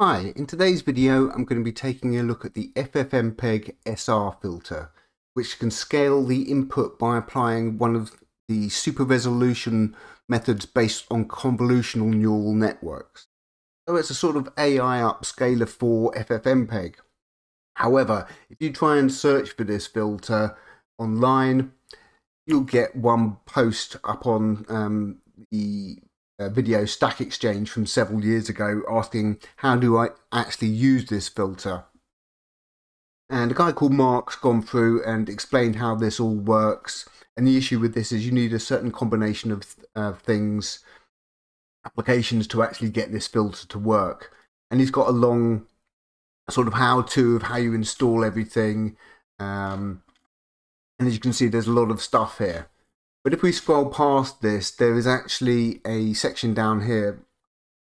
Hi, in today's video I'm going to be taking a look at the FFmpeg SR filter which can scale the input by applying one of the super resolution methods based on convolutional neural networks. So it's a sort of AI upscaler for FFmpeg. However, if you try and search for this filter online, you'll get one post up on um, the video Stack Exchange from several years ago asking how do I actually use this filter. And a guy called Mark's gone through and explained how this all works. And the issue with this is you need a certain combination of uh, things, applications to actually get this filter to work. And he's got a long sort of how to of how you install everything. Um, and as you can see, there's a lot of stuff here. But if we scroll past this, there is actually a section down here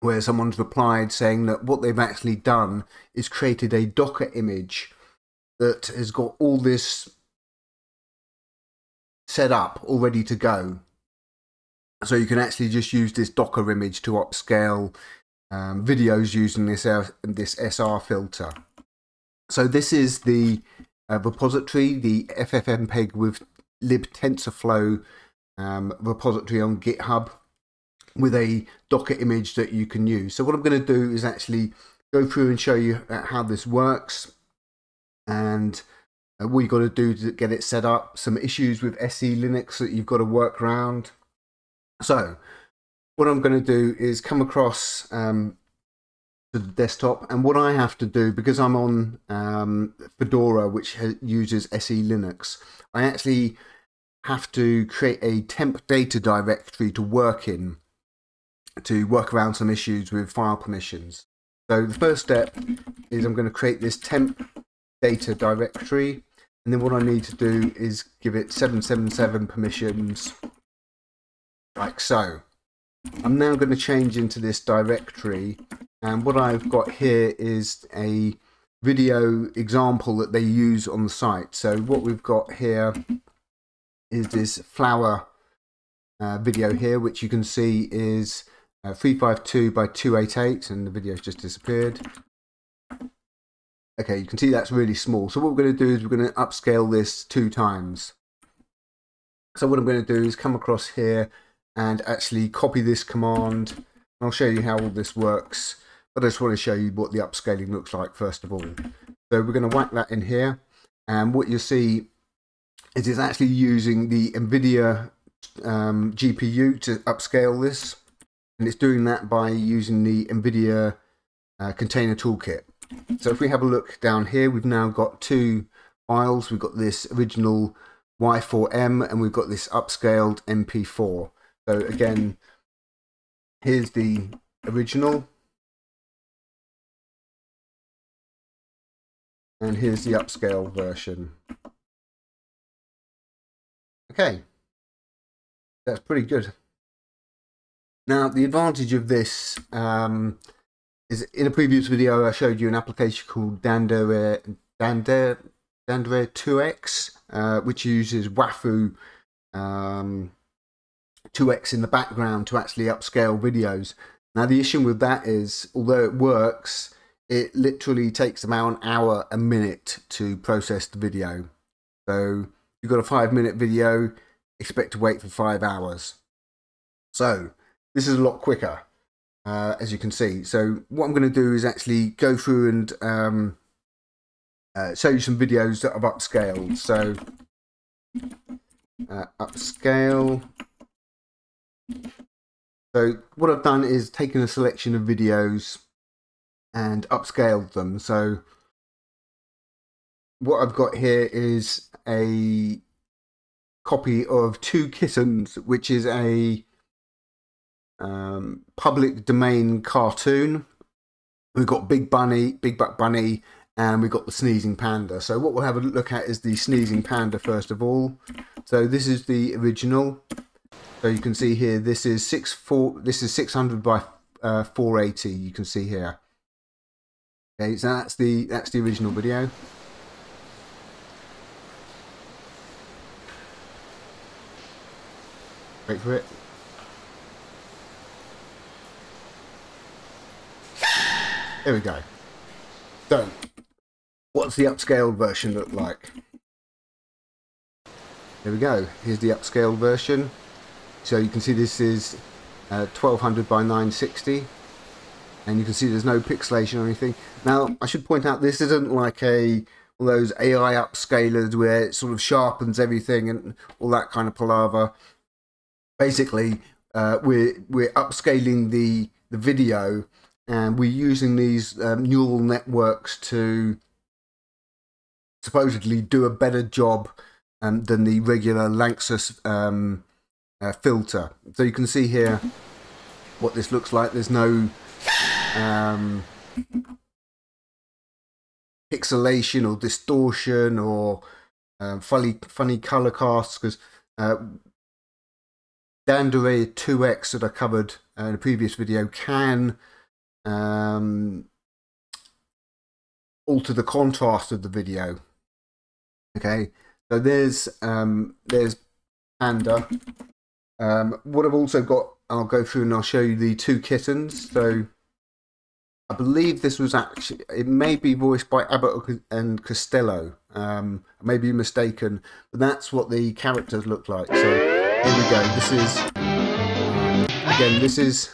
where someone's replied saying that what they've actually done is created a Docker image that has got all this set up, all ready to go. So you can actually just use this Docker image to upscale um, videos using this, uh, this SR filter. So this is the uh, repository, the FFmpeg with libtensorflow um, repository on GitHub with a Docker image that you can use. So what I'm going to do is actually go through and show you uh, how this works and uh, what you've got to do to get it set up, some issues with SE Linux that you've got to work around. So what I'm going to do is come across um, to the desktop and what I have to do because I'm on um, Fedora which uses SE Linux I actually have to create a temp data directory to work in to work around some issues with file permissions. So the first step is I'm going to create this temp data directory and then what I need to do is give it 777 permissions like so. I'm now going to change into this directory and what I've got here is a video example that they use on the site. So what we've got here is this flower uh, video here, which you can see is uh, 352 by 288, and the video's just disappeared. Okay, you can see that's really small. So what we're going to do is we're going to upscale this two times. So what I'm going to do is come across here and actually copy this command. I'll show you how all this works. But I just want to show you what the upscaling looks like first of all. So we're going to whack that in here. And what you'll see is it is actually using the NVIDIA um, GPU to upscale this. And it's doing that by using the NVIDIA uh, Container Toolkit. So if we have a look down here, we've now got two files. We've got this original Y4M and we've got this upscaled MP4. So again, here's the original. And here's the upscale version. Okay, that's pretty good. Now, the advantage of this um, is in a previous video, I showed you an application called Dandere, Dandere, Dandere 2x, uh, which uses Waifu um, 2x in the background to actually upscale videos. Now, the issue with that is, although it works, it literally takes about an hour a minute to process the video. So you've got a five minute video, expect to wait for five hours. So this is a lot quicker, uh, as you can see. So what I'm going to do is actually go through and um, uh, show you some videos that I've upscaled. So uh, upscale. So what I've done is taken a selection of videos and upscaled them. So what I've got here is a copy of Two Kittens, which is a um, public domain cartoon. We've got Big Bunny, Big Buck Bunny, and we've got the Sneezing Panda. So what we'll have a look at is the Sneezing Panda first of all. So this is the original. So you can see here, this is six four. This is 600 by uh, 480. You can see here. Okay, so that's the that's the original video. Wait for it. There we go. So, what's the upscaled version look like? There we go. Here's the upscaled version. So you can see this is uh, 1200 by 960 and you can see there's no pixelation or anything. Now I should point out this isn't like a one of those AI upscalers where it sort of sharpens everything and all that kind of palaver. Basically, uh, we're we're upscaling the the video and we're using these um, neural networks to supposedly do a better job um, than the regular Lanczos um, uh, filter. So you can see here what this looks like. There's no um, pixelation or distortion or um, funny funny color casts because uh, Dandere 2x that I covered uh, in a previous video can um, alter the contrast of the video. Okay, so there's um, there's Panda. Um, what I've also got, I'll go through and I'll show you the two kittens. So I believe this was actually, it may be voiced by Abbott and Costello. Um, I may be mistaken, but that's what the characters look like. So here we go. This is, again, this is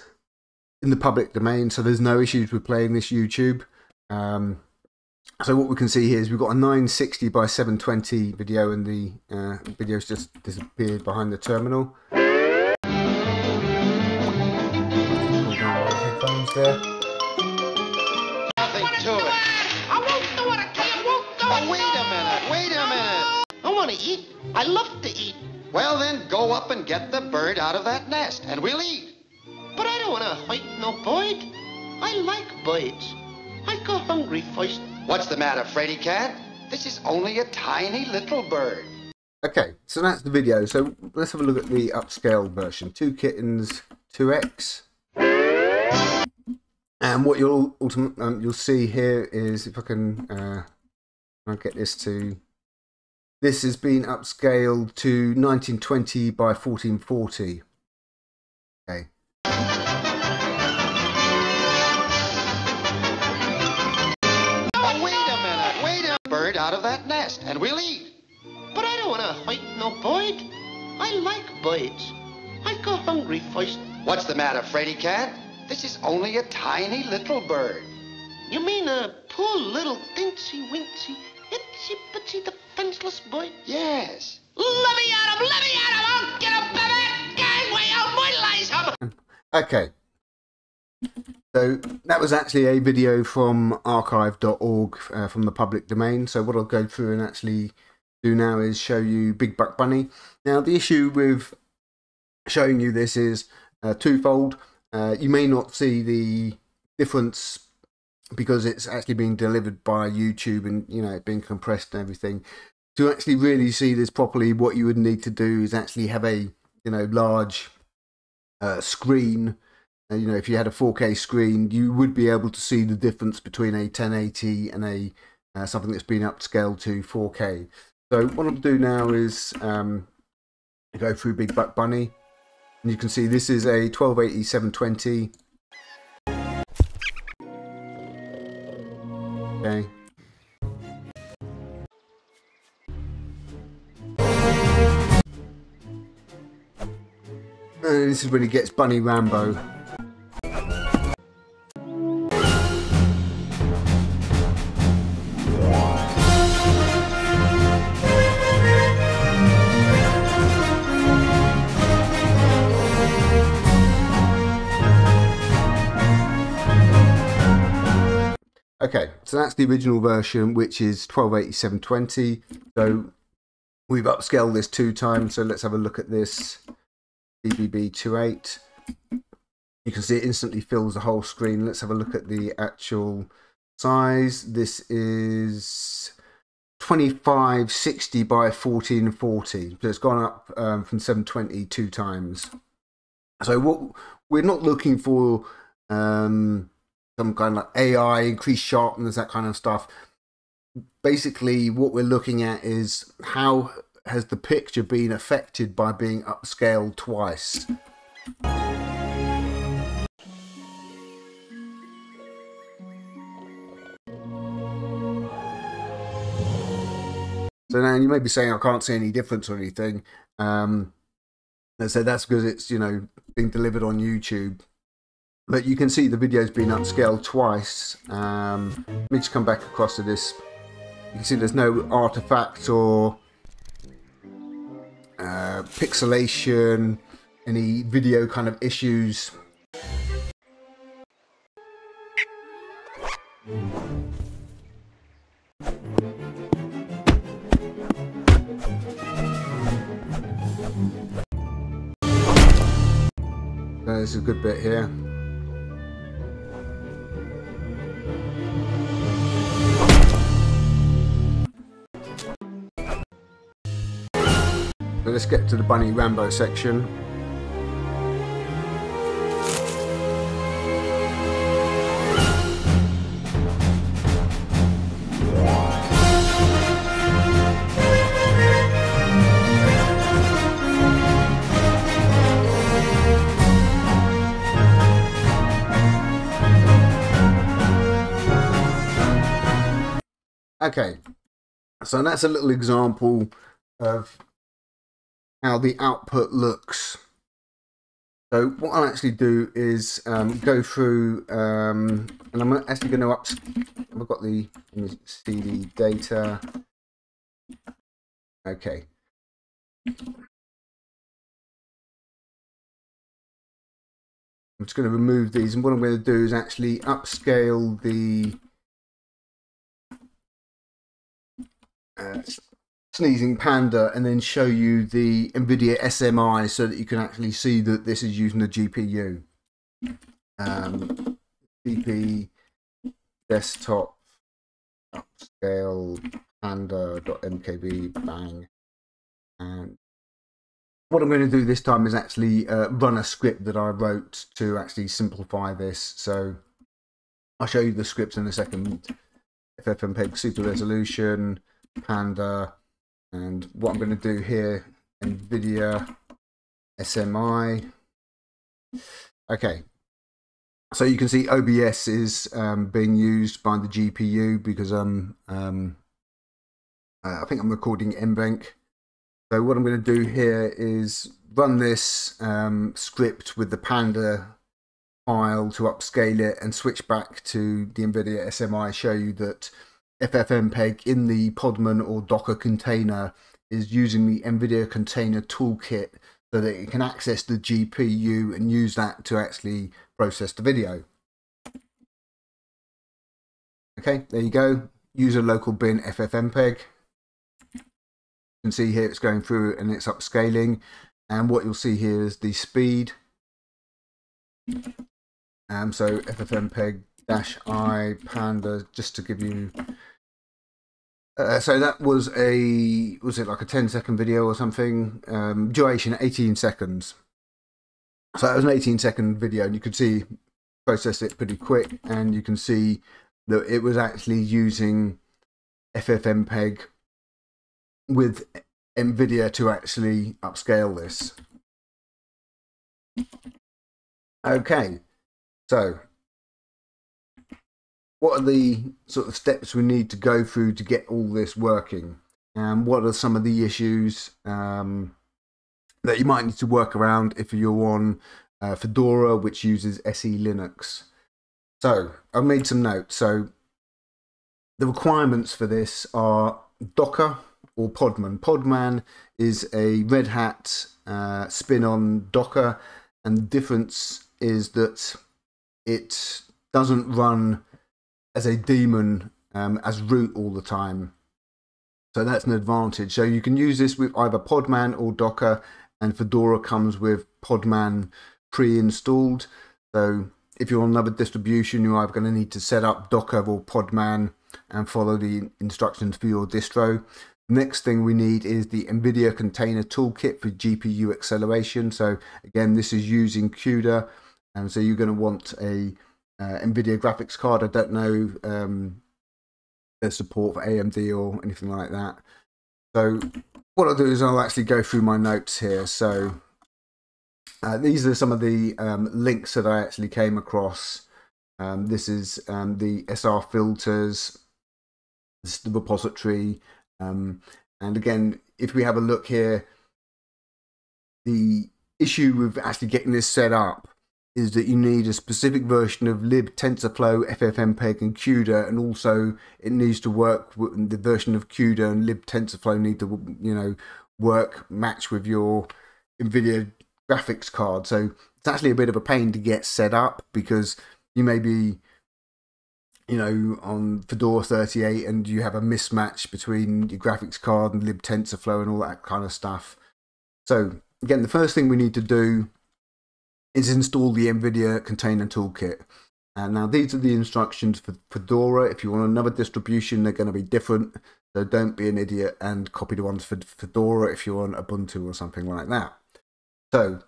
in the public domain, so there's no issues with playing this YouTube. Um, so what we can see here is we've got a 960 by 720 video and the uh, video's just disappeared behind the terminal. Headphones. Nothing to it. I won't do it, okay? I won't do Oh, wait a minute, wait a minute. I want to eat. I love to eat. Well, then go up and get the bird out of that nest, and we'll eat. But I don't want to fight no bird. I like birds. I go hungry first. What's the matter, Freddy Cat? This is only a tiny little bird. Okay, so that's the video. So let's have a look at the upscaled version. Two kittens, 2x. And what you'll ultimate, um, you'll see here is if I can uh, I'll get this to this has been upscaled to 1920 by 1440. Okay. Wait a minute, wait a bird out of that nest, and we'll eat. But I don't want to fight no bird. I like birds. I go hungry first. What's the matter, Freddy Cat? This is only a tiny little bird. You mean a poor little dincy wincy, itsy bitsy defenseless boy? Yes. Let me at him! Let me at him! I'll get him, baby! Gangway, I'll mortalize him! Okay. So that was actually a video from archive.org uh, from the public domain. So what I'll go through and actually do now is show you Big Buck Bunny. Now the issue with showing you this is uh, twofold. Uh, you may not see the difference because it's actually being delivered by YouTube and you know being compressed and everything. To actually really see this properly, what you would need to do is actually have a you know large uh, screen. You know, if you had a 4K screen, you would be able to see the difference between a 1080 and a uh, something that's been upscaled to 4K. So what I'll do now is um, go through Big Buck Bunny, and you can see this is a 1280 720. Okay. And this is when he gets Bunny Rambo. That's the original version, which is 1287.20. So we've upscaled this two times. So let's have a look at this BBB28. You can see it instantly fills the whole screen. Let's have a look at the actual size. This is 2560 by 1440. So it's gone up um, from 720 two times. So what we're not looking for um, some kind of like AI, increased sharpness, that kind of stuff. Basically, what we're looking at is how has the picture been affected by being upscaled twice. So now you may be saying I can't see any difference or anything. Um, I said that's because it's you know being delivered on YouTube but you can see the video's been upscaled twice. Um, let me just come back across to this. You can see there's no artifact or uh, pixelation, any video kind of issues. There's a good bit here. Let's get to the Bunny Rambo section. Okay, so that's a little example of how the output looks. So what I'll actually do is um, go through, um, and I'm actually going to up. I've got the CD data. Okay. I'm just going to remove these, and what I'm going to do is actually upscale the uh, sneezing panda and then show you the NVIDIA SMI so that you can actually see that this is using the GPU. Um, DP desktop upscale panda.mkb bang. And what I'm going to do this time is actually uh, run a script that I wrote to actually simplify this. So I'll show you the scripts in a second. FFmpeg super resolution panda and what I'm going to do here NVIDIA SMI okay so you can see OBS is um, being used by the GPU because I'm um, uh, I think I'm recording NVENC. so what I'm going to do here is run this um, script with the panda file to upscale it and switch back to the NVIDIA SMI show you that FFmpeg in the Podman or Docker container is using the NVIDIA Container Toolkit so that it can access the GPU and use that to actually process the video. Okay, there you go. Use a local bin FFmpeg. You can see here it's going through and it's upscaling. And what you'll see here is the speed. Um, so FFmpeg dash i panda just to give you uh, so that was a was it like a 10 second video or something? Um, duration 18 seconds. So that was an 18 second video and you could see process it pretty quick and you can see that it was actually using ffmpeg with nvidia to actually upscale this. Okay so what are the sort of steps we need to go through to get all this working? And what are some of the issues um, that you might need to work around if you're on uh, Fedora, which uses SE Linux? So I've made some notes. So the requirements for this are Docker or Podman. Podman is a Red Hat uh, spin on Docker, and the difference is that it doesn't run as a daemon um, as root all the time. So that's an advantage. So you can use this with either Podman or Docker, and Fedora comes with Podman pre-installed. So if you're on another distribution, you're either going to need to set up Docker or Podman and follow the instructions for your distro. Next thing we need is the NVIDIA Container Toolkit for GPU acceleration. So again, this is using CUDA, and so you're going to want a uh, NVIDIA graphics card. I don't know um, their support for AMD or anything like that. So what I'll do is I'll actually go through my notes here. So uh, these are some of the um, links that I actually came across. Um, this is um, the SR filters, this is the repository, um, And again, if we have a look here, the issue with actually getting this set up is that you need a specific version of lib tensorflow ffmpeg and cuda and also it needs to work with the version of cuda and lib tensorflow need to you know work match with your nvidia graphics card. So it's actually a bit of a pain to get set up because you may be you know on fedora 38 and you have a mismatch between your graphics card and lib tensorflow and all that kind of stuff. So again the first thing we need to do is install the NVIDIA Container Toolkit. And now these are the instructions for Fedora. If you want another distribution, they're going to be different. So don't be an idiot and copy the ones for Fedora if you're on Ubuntu or something like that. So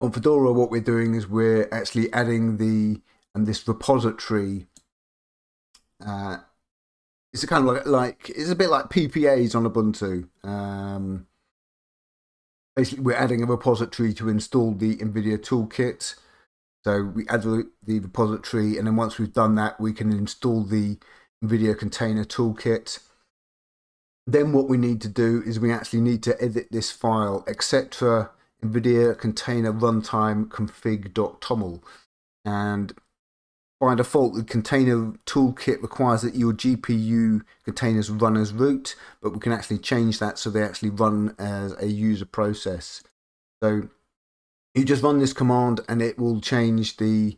on Fedora, what we're doing is we're actually adding the and this repository. Uh, it's a kind of like, like it's a bit like PPAs on Ubuntu. Um, basically we're adding a repository to install the NVIDIA toolkit. So we add the, repository and then once we've done that, we can install the NVIDIA container toolkit. Then what we need to do is we actually need to edit this file, etc. NVIDIA container runtime config.toml. And by default, the container toolkit requires that your GPU containers run as root, but we can actually change that so they actually run as a user process. So you just run this command and it will change the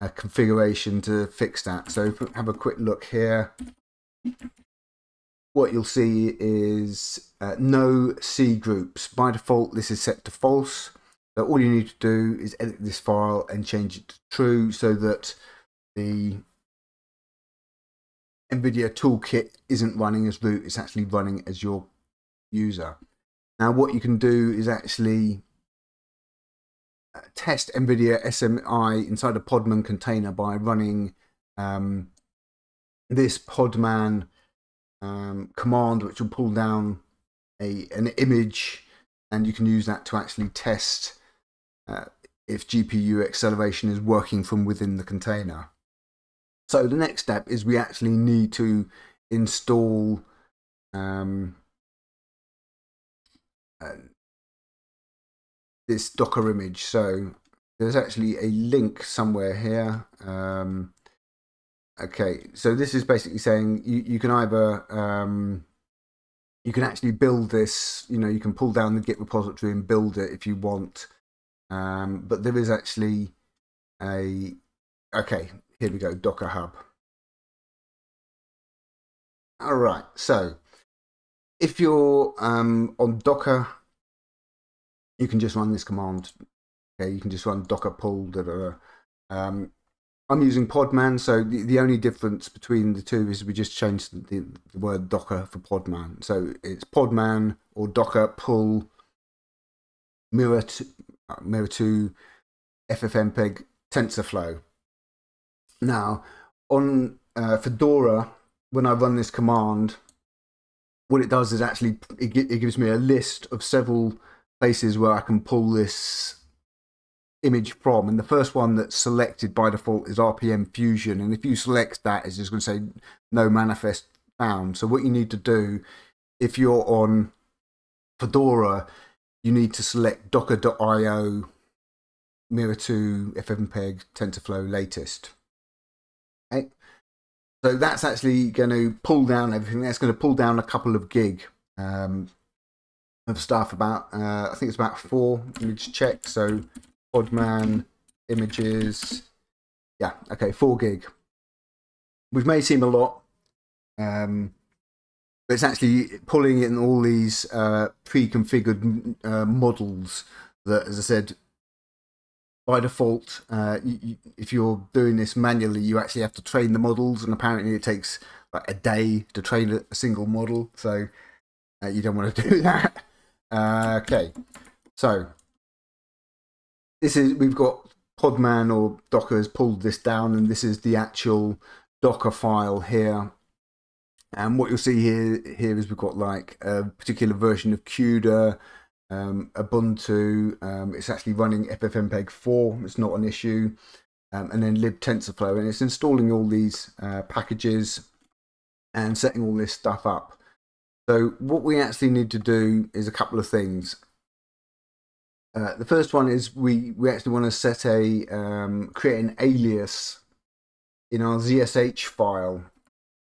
uh, configuration to fix that. So have a quick look here. What you'll see is uh, no C groups. By default, this is set to false. So all you need to do is edit this file and change it to true so that the NVIDIA toolkit isn't running as root, it's actually running as your user. Now, what you can do is actually uh, test NVIDIA SMI inside a Podman container by running um, this Podman um, command, which will pull down a an image, and you can use that to actually test uh, if GPU acceleration is working from within the container. So the next step is we actually need to install um, uh, this Docker image. So there's actually a link somewhere here. Um, okay, so this is basically saying you, you can either um, you can actually build this. You know, you can pull down the Git repository and build it if you want. Um, but there is actually a okay here we go, Docker Hub. All right, so if you're um, on Docker, you can just run this command. Okay, you can just run docker pull. Da, da, da. Um, I'm using Podman, so the, the only difference between the two is we just changed the, the word Docker for Podman. So it's Podman or Docker pull mirror to, uh, mirror to FFmpeg TensorFlow. Now, on uh, Fedora, when I run this command, what it does is actually it, it gives me a list of several places where I can pull this image from. And the first one that's selected by default is RPM Fusion. And if you select that, it's just going to say no manifest found. So what you need to do, if you're on Fedora, you need to select docker.io mirror to FFmpeg TensorFlow latest. So that's actually going to pull down everything. That's going to pull down a couple of gig um, of stuff. About uh, I think it's about four. Just check. So Podman images. Yeah. Okay. Four gig. Which may seem a lot, um, but it's actually pulling in all these uh, pre-configured uh, models that, as I said, by default, uh, you, if you're doing this manually, you actually have to train the models, and apparently it takes like a day to train a, a single model. So uh, you don't want to do that. Uh, okay, so this is we've got Podman or Docker has pulled this down, and this is the actual Docker file here. And what you'll see here here is we've got like a particular version of CUDA, um, Ubuntu. Um, it's actually running FFmpeg 4. It's not an issue. Um, and then lib TensorFlow, and it's installing all these uh, packages and setting all this stuff up. So what we actually need to do is a couple of things. Uh, the first one is we, we actually want to set a um, create an alias in our ZSH file.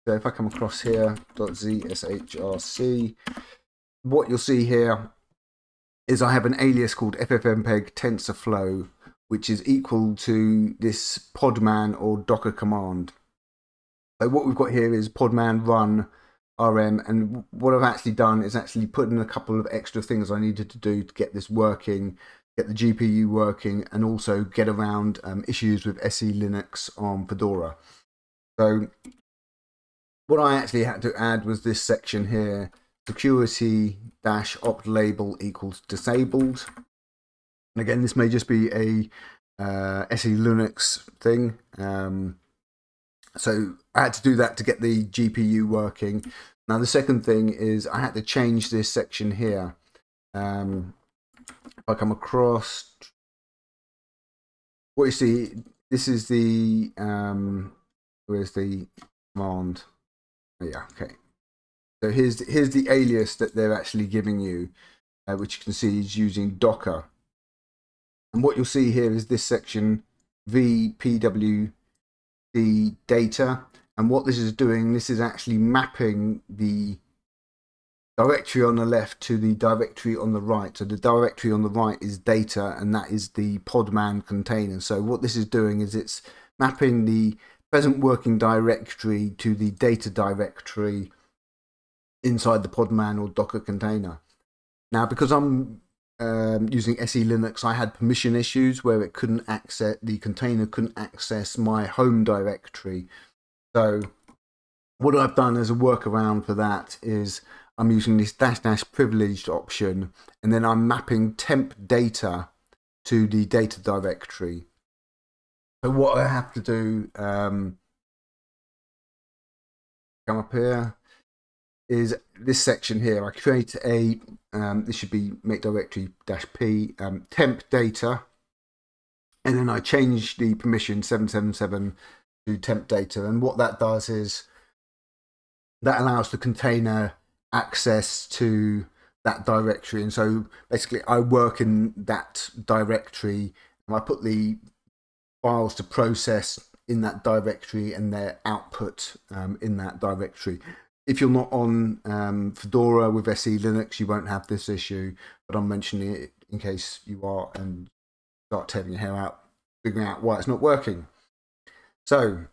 So if I come across here .zshrc, what you'll see here is I have an alias called ffmpeg tensorflow, which is equal to this podman or docker command. So what we've got here is podman run rm, and what I've actually done is actually put in a couple of extra things I needed to do to get this working, get the GPU working, and also get around um, issues with SE Linux on Fedora. So what I actually had to add was this section here, security dash opt label equals disabled. And again, this may just be a uh, SE Linux thing. Um, so I had to do that to get the GPU working. Now the second thing is I had to change this section here. Um, if I come across what you see, this is the um, where's the command? Oh, yeah, okay. So here's here's the alias that they're actually giving you, uh, which you can see is using Docker. And what you'll see here is this section vpw the data. And what this is doing, this is actually mapping the directory on the left to the directory on the right. So the directory on the right is data, and that is the Podman container. So what this is doing is it's mapping the present working directory to the data directory inside the Podman or Docker container. Now, because I'm um, using SE Linux, I had permission issues where it couldn't access the container couldn't access my home directory. So what I've done as a workaround for that is I'm using this dash dash privileged option, and then I'm mapping temp data to the data directory. So what I have to do, um, come up here, is this section here. I create a, um, this should be make directory dash p um, temp data, and then I change the permission 777 to temp data. And what that does is that allows the container access to that directory. And so basically, I work in that directory and I put the files to process in that directory and their output um, in that directory if you're not on um, Fedora with SE Linux, you won't have this issue, but I'm mentioning it in case you are and start tearing your hair out, figuring out why it's not working. So,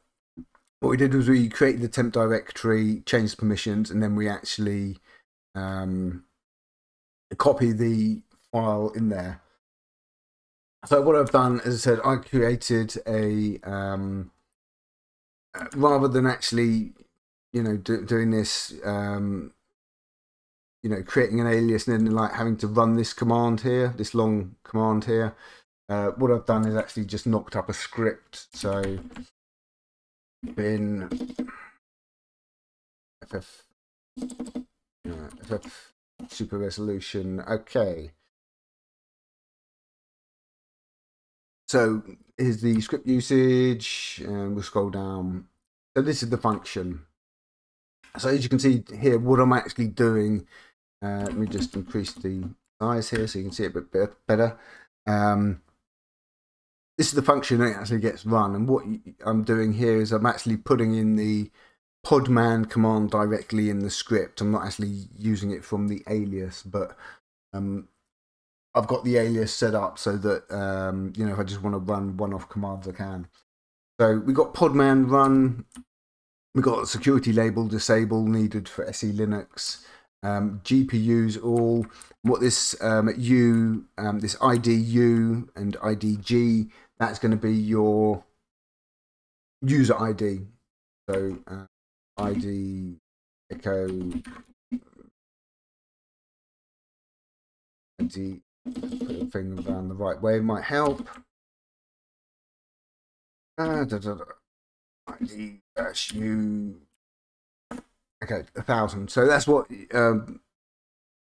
what we did was we created the temp directory, changed permissions, and then we actually um, copy the file in there. So, what I've done, as I said, I created a um, rather than actually you know, do, doing this, um, you know, creating an alias and then like having to run this command here, this long command here. Uh, what I've done is actually just knocked up a script. So bin ff uh, super resolution. Okay. So here's the script usage, and we'll scroll down. So this is the function. So as you can see here, what I'm actually doing, uh, let me just increase the size here so you can see it a bit better. Um, this is the function that actually gets run, and what I'm doing here is I'm actually putting in the podman command directly in the script. I'm not actually using it from the alias, but um, I've got the alias set up so that um, you know if I just want to run one-off commands, I can. So we got podman run We've got security label disable needed for SE Linux. Um, GPUs all what this um, U um, this IDU and IDG that's going to be your user ID. So uh, ID echo ID put the thing around the right way might help. Uh, da, da, da. ID dash U. Okay, a thousand. So that's what um,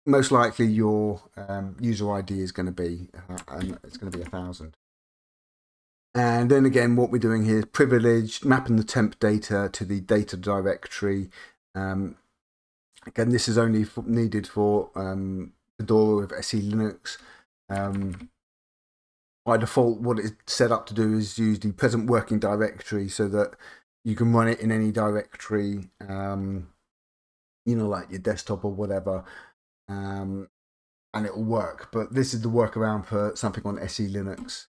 most likely your um, user ID is going to be, uh, and it's going to be a thousand. And then again, what we're doing here is privileged, mapping the temp data to the data directory. Um, Again, this is only for, needed for um, Fedora with SE Linux. Um, by default, what it's set up to do is use the present working directory so that you can run it in any directory, um, you know, like your desktop or whatever, um, and it'll work. But this is the workaround for something on SE Linux.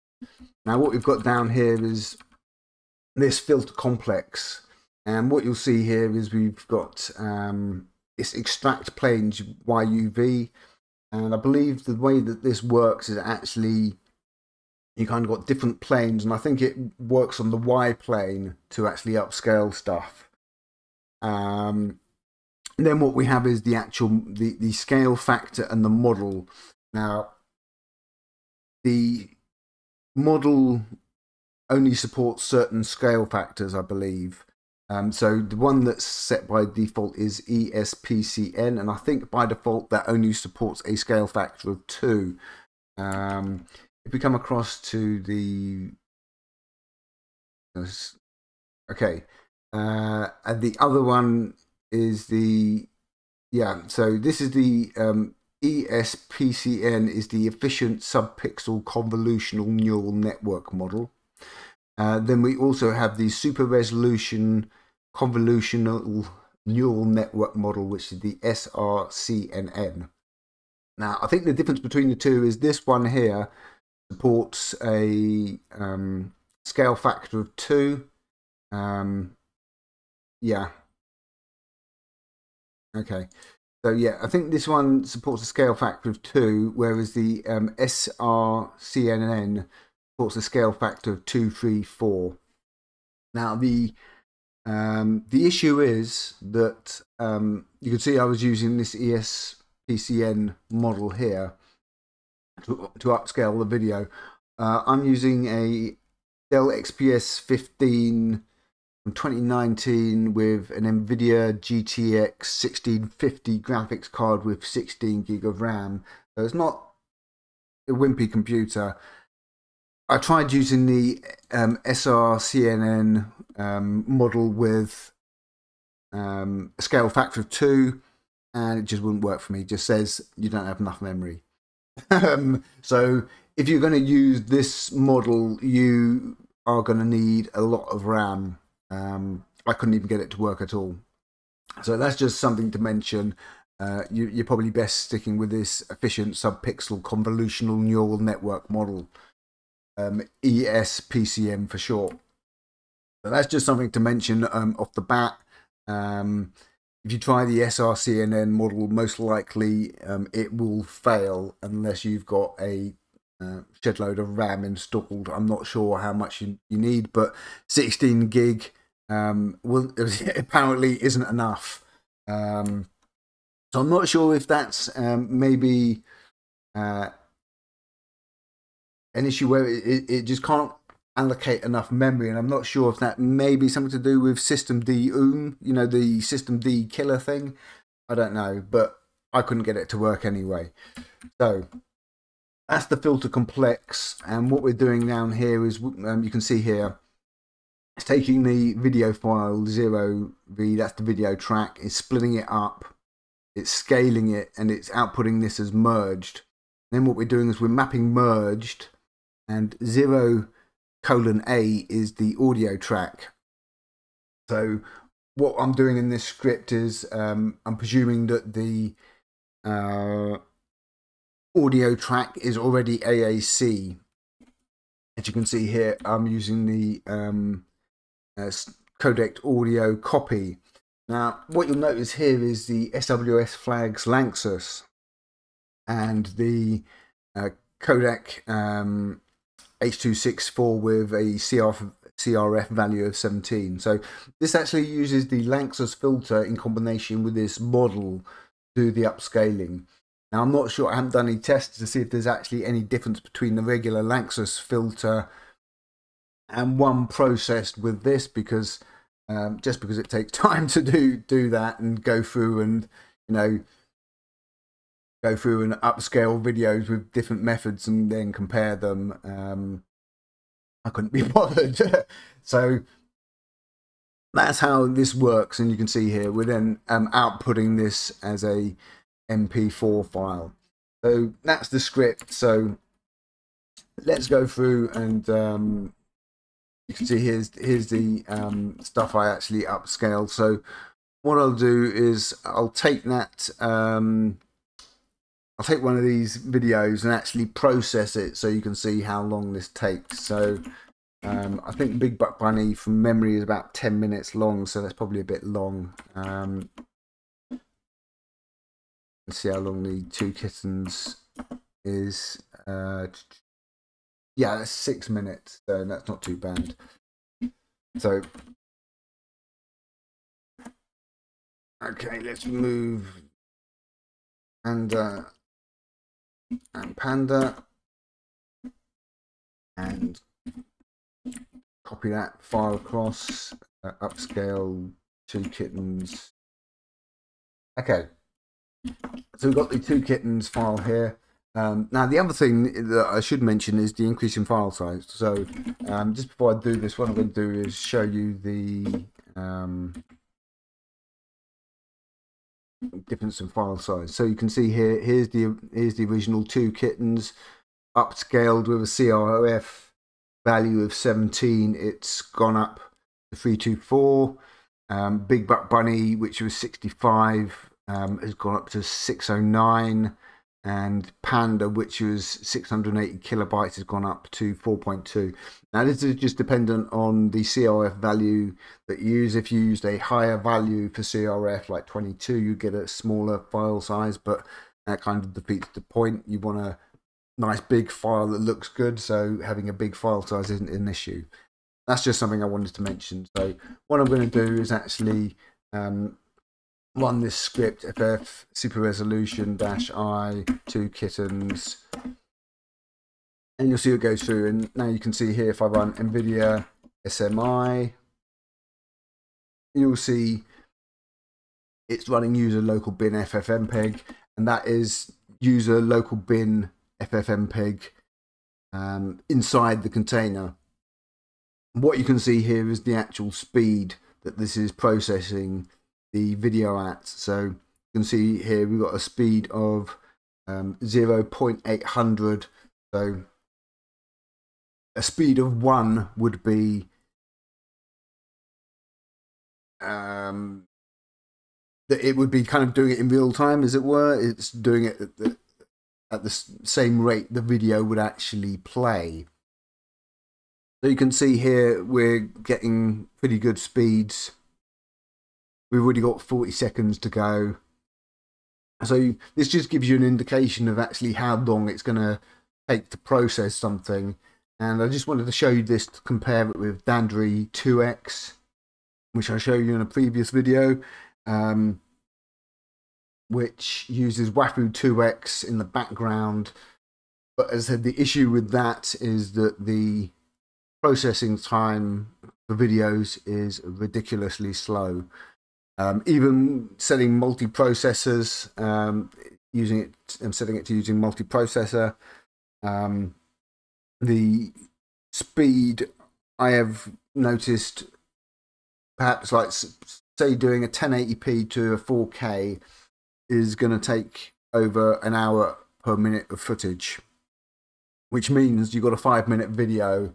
Now, what we've got down here is this filter complex. And what you'll see here is we've got um, this extract planes YUV. And I believe the way that this works is actually you kind of got different planes, and I think it works on the Y plane to actually upscale stuff. Um, then what we have is the actual the, the scale factor and the model. Now, the model only supports certain scale factors, I believe. Um, so the one that's set by default is ESPCN, and I think by default that only supports a scale factor of two. Um, if we come across to the okay, uh, and the other one is the yeah. So this is the um, ESPCN is the efficient subpixel convolutional neural network model. Uh, then we also have the super resolution convolutional neural network model, which is the SRCNN. Now, I think the difference between the two is this one here supports a um, scale factor of two. Um, yeah. Okay. So yeah, I think this one supports a scale factor of two, whereas the um, SRCNN supports a scale factor of two, three, four. Now the um, the issue is that um, you can see I was using this ESPCN model here to, upscale the video. Uh, I'm using a Dell XPS 15 from 2019 with an NVIDIA GTX 1650 graphics card with 16 gig of RAM. So it's not a wimpy computer. I tried using the um, SRCNN um, model with um, a scale factor of two, and it just wouldn't work for me. It just says you don't have enough memory. Um, so if you're going to use this model, you are going to need a lot of RAM. Um, I couldn't even get it to work at all. So that's just something to mention. Uh, you, are probably best sticking with this efficient subpixel convolutional neural network model, um, ESPCN for short. So that's just something to mention um, off the bat. Um, if you try the SRCNN model, most likely um, it will fail unless you've got a uh, shed load of RAM installed. I'm not sure how much you, you need, but 16 gig um, will apparently isn't enough. Um, so I'm not sure if that's um, maybe uh, an issue where it, it just can't allocate enough memory, and I'm not sure if that may be something to do with System D OOM, you know, the System D killer thing. I don't know, but I couldn't get it to work anyway. So that's the filter complex, and what we're doing down here is um, you can see here. It's taking the video file zero v, that's the video track, it's splitting it up, it's scaling it, and it's outputting this as merged. then what we're doing is we're mapping merged, and zero colon A is the audio track. So what I'm doing in this script is um, I'm presuming that the uh, audio track is already AAC. As you can see here, I'm using the um, uh, codec audio copy. Now, what you'll notice here is the SWS flags Lanczos and the uh, codec um, H.264 with a CRF, CRF value of 17. So this actually uses the Lanczos filter in combination with this model to the upscaling. Now I'm not sure, I haven't done any tests to see if there's actually any difference between the regular Lanczos filter and one processed with this because um, just because it takes time to do do that and go through and you know go through and upscale videos with different methods and then compare them. Um, I couldn't be bothered. so that's how this works. And you can see here, we're then um, outputting this as a MP4 file. So that's the script. So let's go through and um, you can see here's here's the um, stuff I actually upscaled. So what I'll do is I'll take that um, I'll take one of these videos and actually process it so you can see how long this takes. So um, I think Big Buck Bunny from memory is about 10 minutes long, so that's probably a bit long. Um, let's see how long the Two Kittens is. Uh, yeah, that's six minutes, so that's not too bad. So, okay, let's move and uh, and panda. And copy that file across uh, upscale two kittens. Okay. So we've got the two kittens file here. Um, now the other thing that I should mention is the increase in file size. So um, just before I do this what I'm going to do is show you the um, difference in file size. So you can see here, here's the here's the original two kittens, upscaled with a CRF value of 17. It's gone up to 324. Um, Big Buck Bunny, which was 65, um, has gone up to 609 and Panda, which was 680 kilobytes, has gone up to 4.2. Now, this is just dependent on the CRF value that you use. If you used a higher value for CRF, like 22, you get a smaller file size, but that kind of defeats the point. You want a nice big file that looks good, so having a big file size isn't an issue. That's just something I wanted to mention. So, what I'm going to do is actually um, run this script ff super resolution dash i two kittens. And you'll see it goes through and now you can see here if i run nvidia smi you'll see it's running user local bin ffmpeg and that is user local bin ffmpeg um, inside the container. What you can see here is the actual speed that this is processing the video at. So you can see here we've got a speed of um, 0.800. So a speed of one would be um, that it would be kind of doing it in real time, as it were. It's doing it at the, at the same rate the video would actually play. So you can see here we're getting pretty good speeds We've already got 40 seconds to go. So this just gives you an indication of actually how long it's going to take to process something. And I just wanted to show you this to compare it with Dandere 2X, which I showed you in a previous video, um, which uses Waifu 2X in the background. But as I said, the issue with that is that the processing time for videos is ridiculously slow. Um, even setting multi-processors, um, using it, I'm setting it to using multi-processor. Um, the speed I have noticed, perhaps like say doing a 1080p to a 4K is going to take over an hour per minute of footage, which means you've got a five minute video.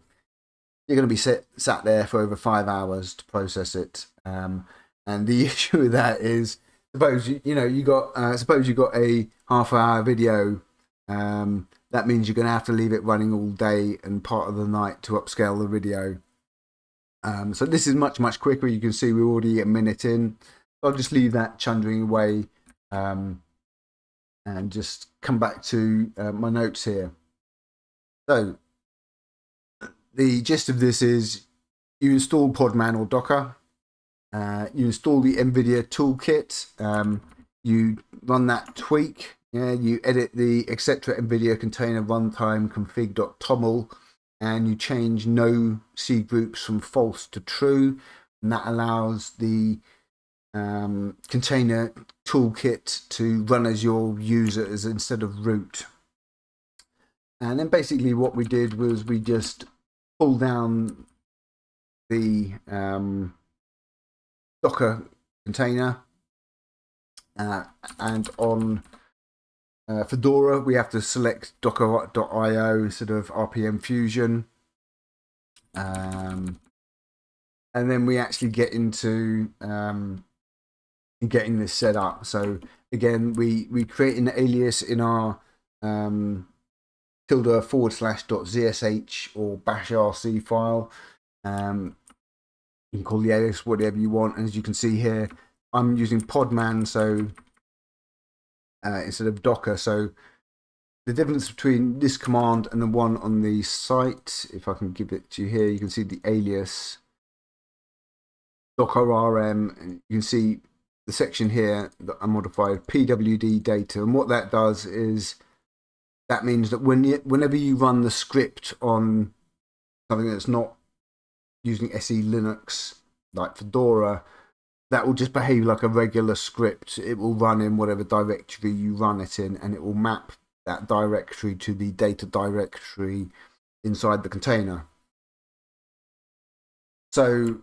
You're going to be sit, sat there for over five hours to process it. Um, and the issue with that is, suppose you, you know you got uh, suppose you got a half hour video. Um, that means you're going to have to leave it running all day and part of the night to upscale the video. Um, so this is much much quicker. You can see we're already a minute in. I'll just leave that chundering away um, and just come back to uh, my notes here. So the gist of this is you install Podman or Docker. Uh, you install the NVIDIA toolkit. Um, you run that tweak. Yeah, you edit the etc. NVIDIA container runtime config.toml and you change no C groups from false to true. And that allows the um, container toolkit to run as your users instead of root. And then basically what we did was we just pulled down the um, Docker container. Uh, and on uh, Fedora, we have to select docker.io instead of RPM Fusion. Um, and then we actually get into um, getting this set up. So again, we, we create an alias in our um, tilde forward slash dot zsh or bash rc file. Um, you can call the alias whatever you want. And as you can see here, I'm using Podman, so uh, instead of Docker. So the difference between this command and the one on the site, if I can give it to you here, you can see the alias docker rm, and you can see the section here that I modified pwd data. And what that does is that means that when you, whenever you run the script on something that's not using SE Linux like Fedora, that will just behave like a regular script. It will run in whatever directory you run it in, and it will map that directory to the data directory inside the container. So,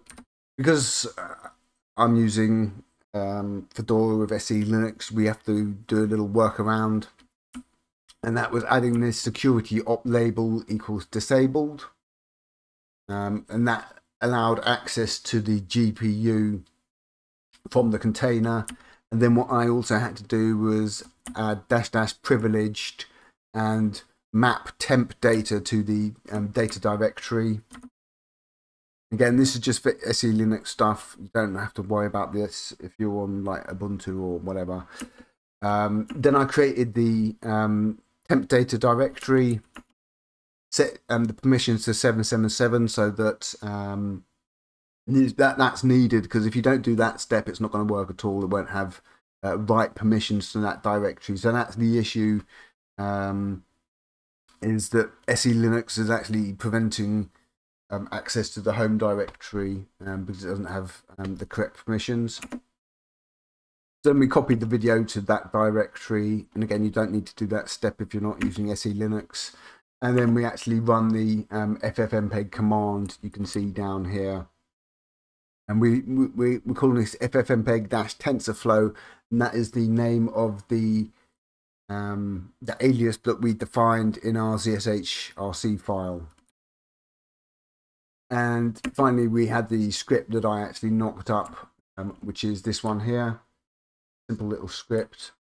because uh, I'm using um, Fedora with SE Linux, we have to do a little workaround, and that was adding this security op label equals disabled, um, and that allowed access to the GPU from the container. And then what I also had to do was add dash dash privileged and map temp data to the um, data directory. Again, this is just for SE Linux stuff. You don't have to worry about this if you're on like Ubuntu or whatever. Um, then I created the um, temp data directory, set um, the permissions to 777 so that um, that that's needed because if you don't do that step, it's not going to work at all. It won't have uh, right permissions to that directory. So that's the issue. Um, is that SE Linux is actually preventing um, access to the home directory um, because it doesn't have um, the correct permissions. Then we copied the video to that directory, and again, you don't need to do that step if you're not using SE Linux. And then we actually run the um, ffmpeg command you can see down here and we, we, we're calling this ffmpeg dash tensorflow, and that is the name of the um, the alias that we defined in our ZSH RC file. And finally, we had the script that I actually knocked up, um, which is this one here. Simple little script.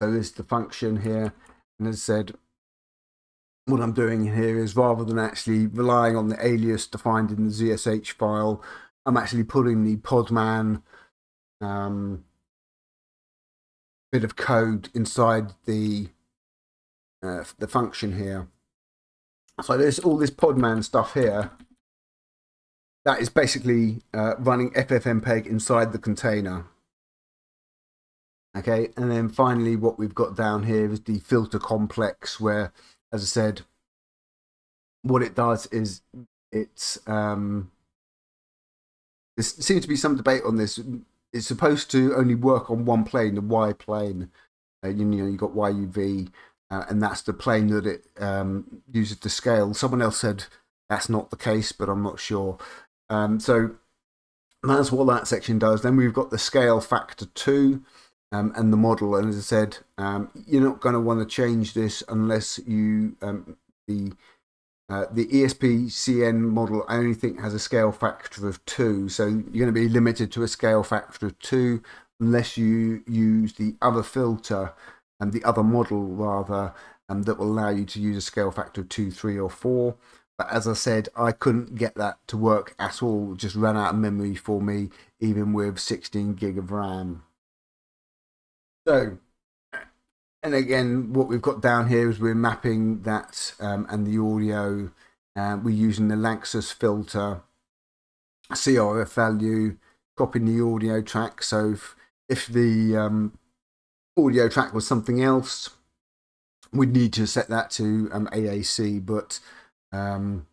So this is the function here. And as I said, what I'm doing here is rather than actually relying on the alias defined in the ZSH file, I'm actually putting the Podman um, bit of code inside the uh, the function here. So there's all this Podman stuff here. That is basically uh, running FFmpeg inside the container. Okay, and then finally what we've got down here is the filter complex where as I said, what it does is it's um, there seems to be some debate on this. It's supposed to only work on one plane, the Y plane. Uh, you, know, you've got YUV, uh, and that's the plane that it um, uses to scale. Someone else said that's not the case, but I'm not sure. Um, so that's what that section does. Then we've got the scale factor two um, and the model. And as I said, um, you're not going to want to change this unless you um, the uh, the ESPCN model I only think has a scale factor of two, so you're going to be limited to a scale factor of two unless you use the other filter and the other model rather, um, that will allow you to use a scale factor of two, three, or four. But as I said, I couldn't get that to work at all. It just ran out of memory for me, even with 16 gig of RAM. So, and again, what we've got down here is we're mapping that um, and the audio. Uh, we're using the Lanczos filter, CRF value, copying the audio track. So if, if the um, audio track was something else, we'd need to set that to um, AAC. But um,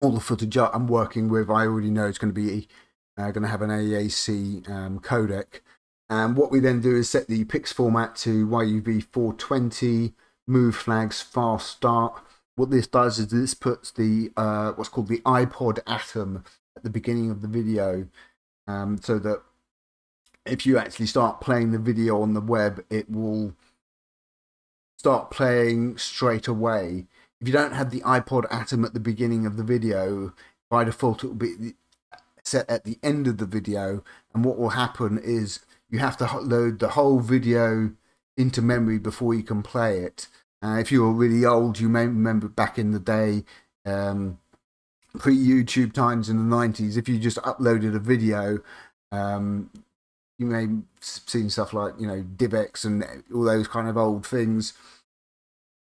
all the footage I'm working with, I already know it's going to be uh, going to have an AAC um, codec. And what we then do is set the PIX format to YUV420, move flags, fast start. what this does is this puts the uh, what's called the iPod Atom at the beginning of the video, um, so that if you actually start playing the video on the web, it will start playing straight away. If you don't have the iPod Atom at the beginning of the video, by default it will be set at the end of the video. And what will happen is you have to load the whole video into memory before you can play it. Uh, if you were really old, you may remember back in the day, um, pre YouTube times in the 90s, if you just uploaded a video, um, you may have seen stuff like, you know, DivX and all those kind of old things.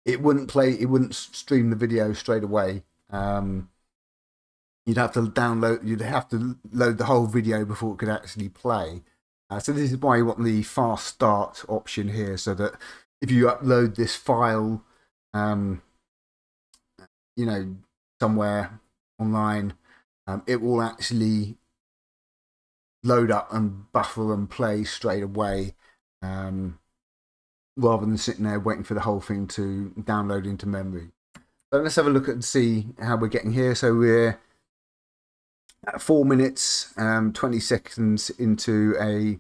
It wouldn't play, it wouldn't stream the video straight away. Um, you'd have to download, you'd have to load the whole video before it could actually play. Uh, so this is why you want the fast start option here, so that if you upload this file, um, you know, somewhere online, um, it will actually load up and buffer and play straight away, um, rather than sitting there waiting for the whole thing to download into memory. So let's have a look and see how we're getting here. So we're four minutes, um, 20 seconds into a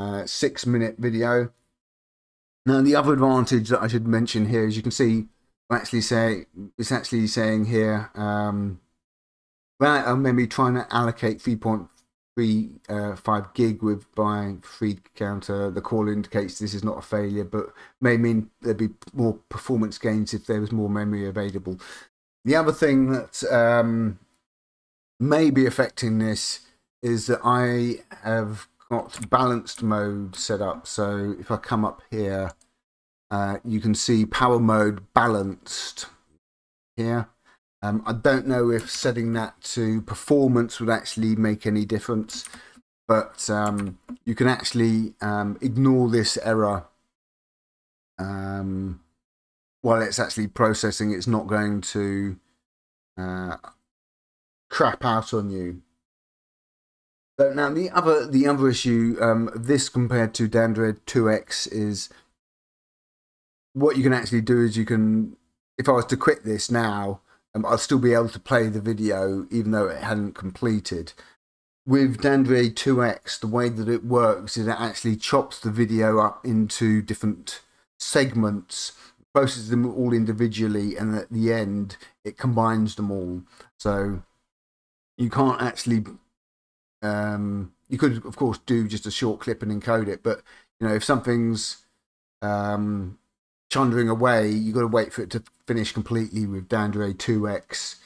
uh, six minute video. Now, the other advantage that I should mention here is you can see actually say it's actually saying here um, right I'm maybe trying to allocate 3.35 uh, gig with my free counter. The call indicates this is not a failure, but may mean there'd be more performance gains if there was more memory available. The other thing that um, may be affecting this is that I have got balanced mode set up. So if I come up here, uh, you can see power mode balanced here. Um, I don't know if setting that to performance would actually make any difference, but um, you can actually um, ignore this error um, while it's actually processing. It's not going to uh, crap out on you. So now the other the other issue, um, this compared to Dandere 2X is what you can actually do is you can, if I was to quit this now, um, I'll still be able to play the video even though it hadn't completed. With Dandere 2X, the way that it works is it actually chops the video up into different segments, processes them all individually, and at the end it combines them all. So you can't actually um, you could of course do just a short clip and encode it but you know if something's um, chundering away you've got to wait for it to finish completely with Dandere 2x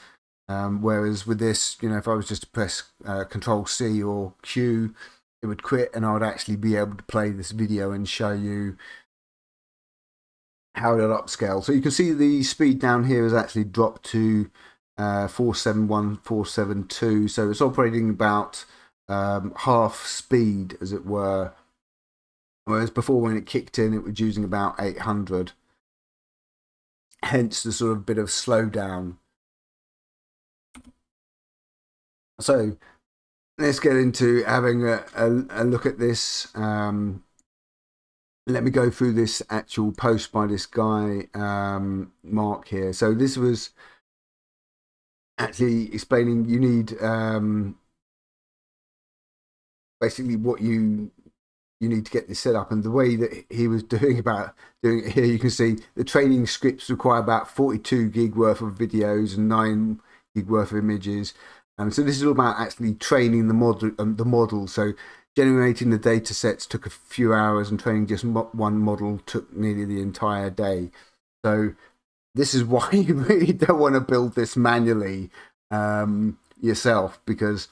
um, whereas with this you know if I was just to press uh, control C or Q it would quit and I would actually be able to play this video and show you how it'll upscale. So you can see the speed down here has actually dropped to uh, 471, 472. So it's operating about um, half speed, as it were. Whereas before, when it kicked in, it was using about 800. Hence the sort of bit of slowdown. So let's get into having a, a, a look at this. Um, let me go through this actual post by this guy, um, Mark, here. So this was actually explaining you need um, basically what you you need to get this set up. And the way that he was doing about doing it here you can see the training scripts require about 42 gig worth of videos and 9 gig worth of images. And so this is all about actually training the model um, the model. So generating the data sets took a few hours and training just one model took nearly the entire day. So this is why you really don't want to build this manually um, yourself because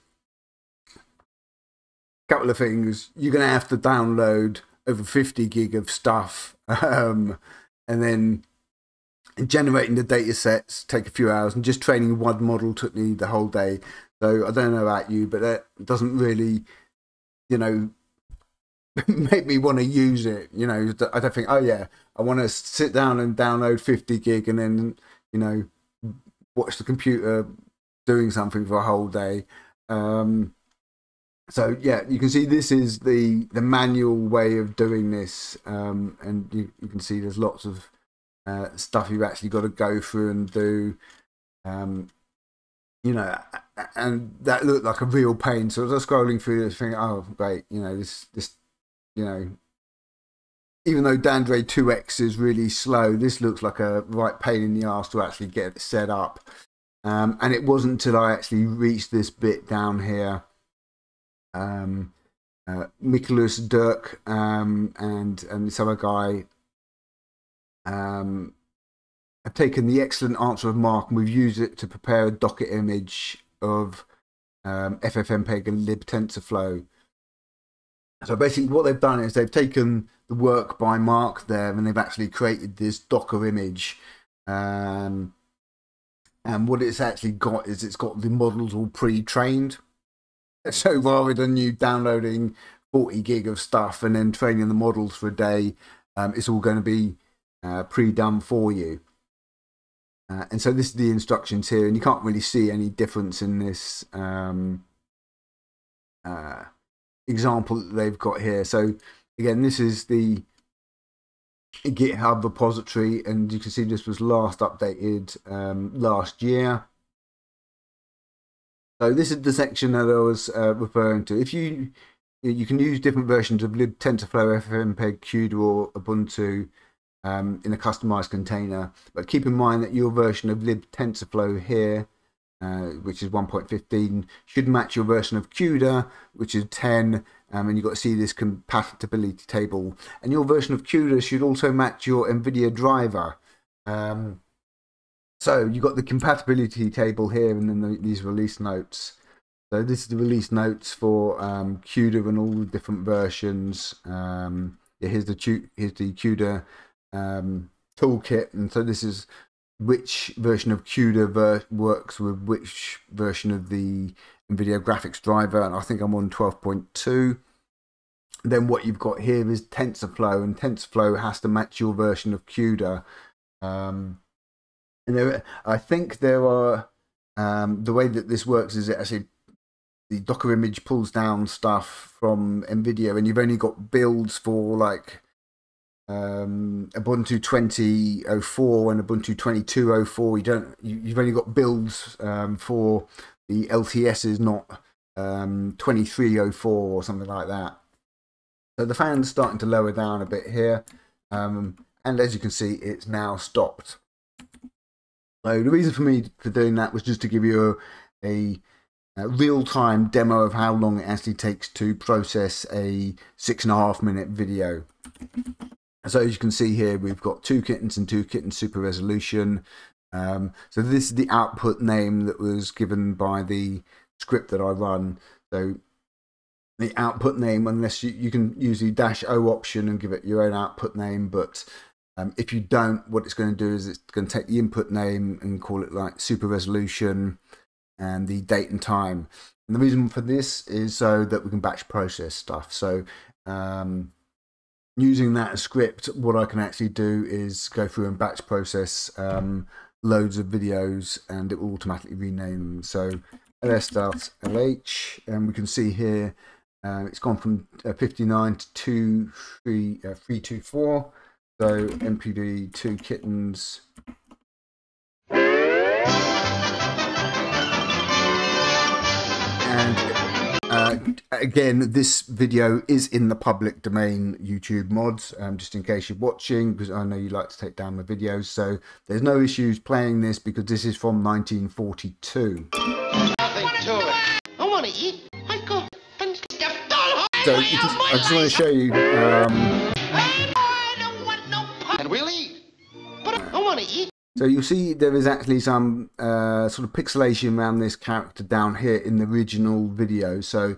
a couple of things. You're going to have to download over 50 gig of stuff um, and then generating the data sets take a few hours and just training one model took me the whole day. So i don't know about you but that doesn't really you know make me want to use it. You know, I don't think, oh yeah, I want to sit down and download 50 gig and then, you know, watch the computer doing something for a whole day. Um, so yeah, you can see this is the the manual way of doing this, um, and you, you can see there's lots of uh, stuff you've actually got to go through and do. Um, you know, and that looked like a real pain. So as I was scrolling through this thing, oh great, you know, this this you know even though Dandere 2X is really slow, this looks like a right pain in the ass to actually get it set up. Um, and it wasn't until I actually reached this bit down here. Um, uh, Nicholas Dirk um, and, and this other guy um, have taken the excellent answer of Mark and we've used it to prepare a Docker image of um, FFmpeg and libTensorFlow. So basically, what they've done is they've taken the work by Mark there and they've actually created this Docker image. Um, and what it's actually got is it's got the models all pre trained. So rather than you downloading 40 gig of stuff and then training the models for a day, um, it's all going to be uh, pre done for you. Uh, and so this is the instructions here, and you can't really see any difference in this. Um, uh, example that they've got here. So again, this is the GitHub repository, and you can see this was last updated um, last year. So this is the section that I was uh, referring to. If you you can use different versions of libTensorFlow, FFmpeg, CUDA, or Ubuntu um, in a customized container, but keep in mind that your version of libTensorFlow here uh, which is 1.15, should match your version of CUDA, which is 10, um, and you've got to see this compatibility table. And your version of CUDA should also match your NVIDIA driver. Um, so you've got the compatibility table here, and then the, these release notes. So this is the release notes for um, CUDA and all the different versions. Um, yeah, here's the here's the CUDA um, toolkit, and so this is which version of CUDA ver- works with which version of the NVIDIA graphics driver, and I think I'm on 12.2. Then what you've got here is TensorFlow, and TensorFlow has to match your version of CUDA. Um, and there, I think there are um, the way that this works is it actually the Docker image pulls down stuff from NVIDIA, and you've only got builds for like um, Ubuntu 20.04 and Ubuntu 22.04. You don't. You, have only got builds um, for the LTSs, not um, 23.04 or something like that. So the fan's starting to lower down a bit here, um, and as you can see, it's now stopped. So the reason for me for doing that was just to give you a, a real-time demo of how long it actually takes to process a six and a half minute video. So as you can see here, we've got two kittens and two kittens super resolution. Um, so this is the output name that was given by the script that I run. So the output name, unless you, you can use the dash O option and give it your own output name, but um, if you don't, what it's going to do is it's going to take the input name and call it like super resolution and the date and time. And the reason for this is so that we can batch process stuff. So um, using that script, what I can actually do is go through and batch process um, loads of videos and it will automatically rename them. So ls lh, and we can see here uh, it's gone from uh, 59 to 2, 3, uh, 324. So MPV 2 kittens. Again, this video is in the public domain YouTube mods, um, just in case you're watching, because I know you like to take down the videos. So there's no issues playing this because this is from 1942. Nothing to it. I want to eat. I go. So I just want to show you. Um, And we'll eat. I want to eat. So you'll see there is actually some uh, sort of pixelation around this character down here in the original video. So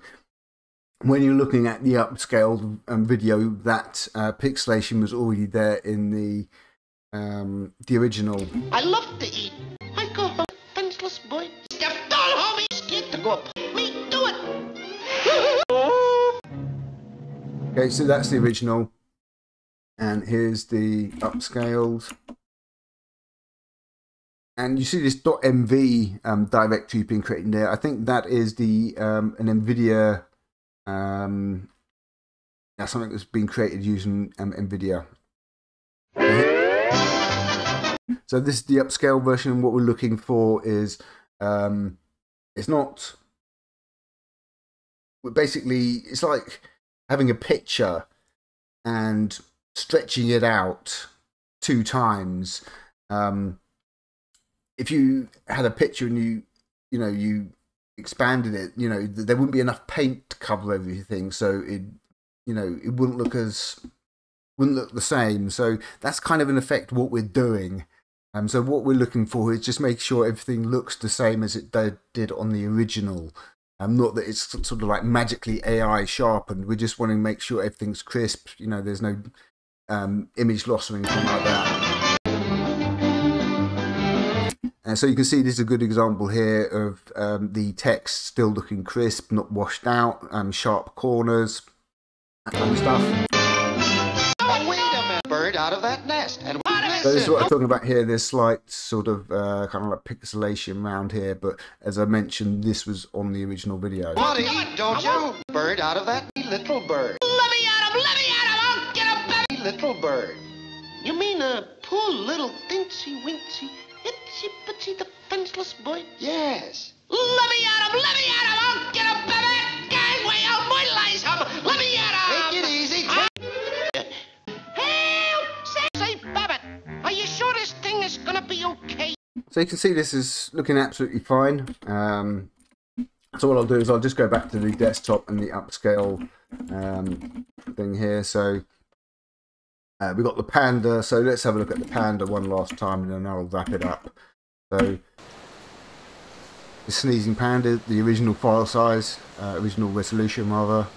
when you're looking at the upscaled um, video, that uh, pixelation was already there in the um, the original. I love to eat. I go home, fenceless boy. Step down, homie. Scared to go up. Me, do it. Okay, so that's the original, and here's the upscaled. And you see this .mv um, directory being created there. I think that is the um, an NVIDIA um, yeah, something that's been created using um, NVIDIA. So this is the upscale version. What we're looking for is um, it's not. Basically, it's like having a picture and stretching it out two times. Um, if you had a picture and you, you know, you expanded it, you know, there wouldn't be enough paint to cover everything, so it, you know, it wouldn't look as wouldn't look the same. So that's kind of in effect what we're doing. Um, so what we're looking for is just make sure everything looks the same as it did, on the original. Um, not that it's sort of like magically AI sharpened. We're just wanting to make sure everything's crisp. You know, there's no um, image loss or anything like that. And so you can see this is a good example here of um, the text still looking crisp, not washed out, um, sharp corners, that kind of stuff. Oh, wait a minute. Bird out of that nest. And So this is what I'm talking about here. There's slight sort of uh, kind of like pixelation around here, but as I mentioned, this was on the original video. want to eat, don't you? Bird out of that little bird. Let me at him! Let me at him! I'll get him back! Little bird. You mean a poor little dincy wincy, itsy bitsy defenseless boy? Yes. Let me at him! Let me at him! I'll get him back! Gangway, I'll mobilize him! Let me at him! Take it easy. Help! Say, say, Babbitt, are you sure this thing is gonna be okay? So you can see this is looking absolutely fine. Um, so what I'll do is I'll just go back to the desktop and the upscale um, thing here. So uh, we've got the Panda. So let's have a look at the Panda one last time and then I'll wrap it up. So the Sneezing Panda, the original file size, uh, original resolution rather.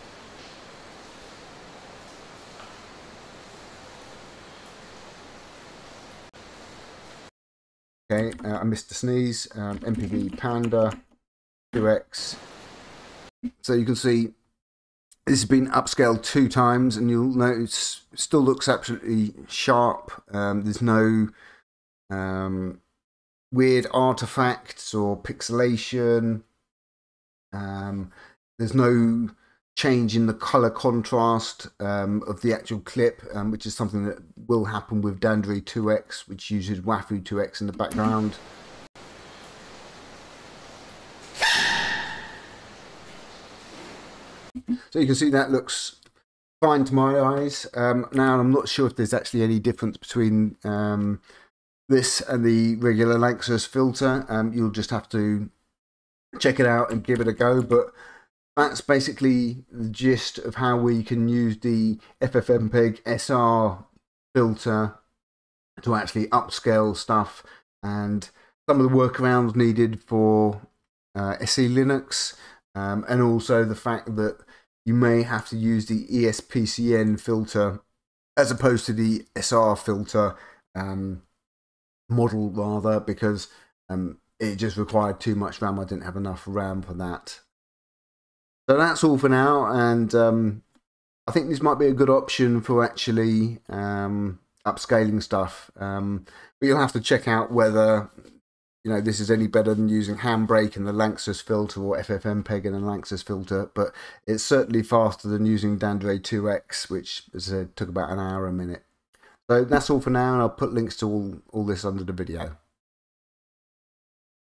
Okay, uh, I missed the sneeze. Um, MPV Panda 2X. So you can see this has been upscaled two times, and you'll notice still looks absolutely sharp. Um, there's no um, weird artifacts or pixelation. Um, there's no change in the color contrast um, of the actual clip, um, which is something that will happen with Dandere 2X, which uses Waifu 2X in the background. So you can see that looks fine to my eyes. Um, now I'm not sure if there's actually any difference between um, this and the regular Lanczos filter. Um, you'll just have to check it out and give it a go. But that's basically the gist of how we can use the FFmpeg SR filter to actually upscale stuff and some of the workarounds needed for uh, SE Linux um, and also the fact that you may have to use the ESPCN filter as opposed to the SR filter um, model rather because um, it just required too much RAM. I didn't have enough RAM for that. So that's all for now, and um, I think this might be a good option for actually um, upscaling stuff. Um, but you'll have to check out whether you know this is any better than using Handbrake and the Lanczos filter or FFmpeg and the Lanczos filter. But it's certainly faster than using Dandere 2X, which as I said, took about an hour a minute. So that's all for now, and I'll put links to all, all this under the video.